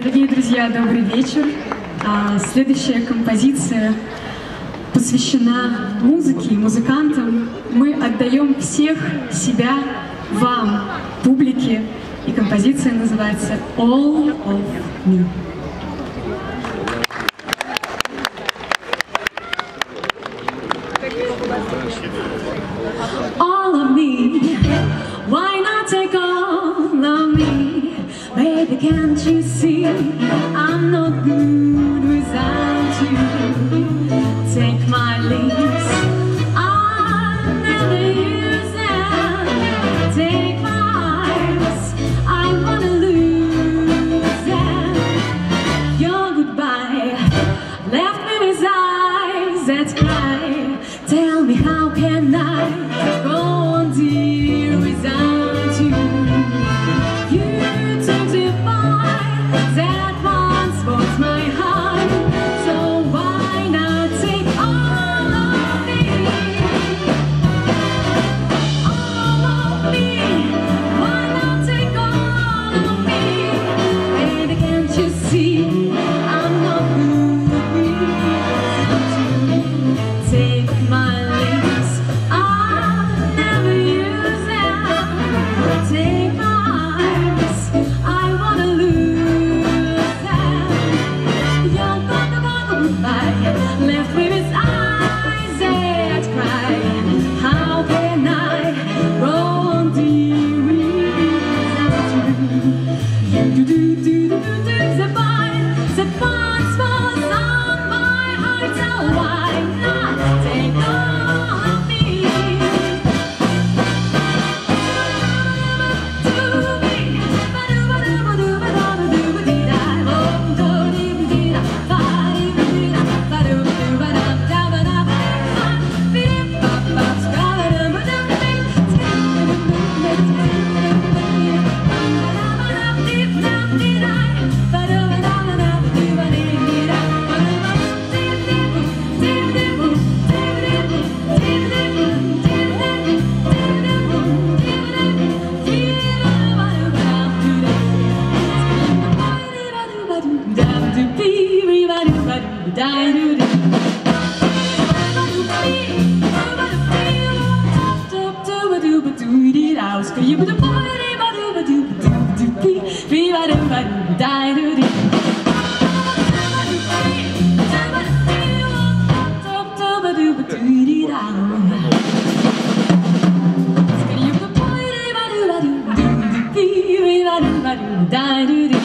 Дорогие друзья, добрый вечер. А, Следующая композиция посвящена музыке и музыкантам. Мы отдаем всех себя вам, публике, и композиция называется All of Me. All of me, why not take all of me? Baby, can't you I'm not good without you? Take my leaves, I'll never use them. Take my arms, I wanna lose them. Your goodbye left me with eyes that cry. Tell me how can I go on, see Die do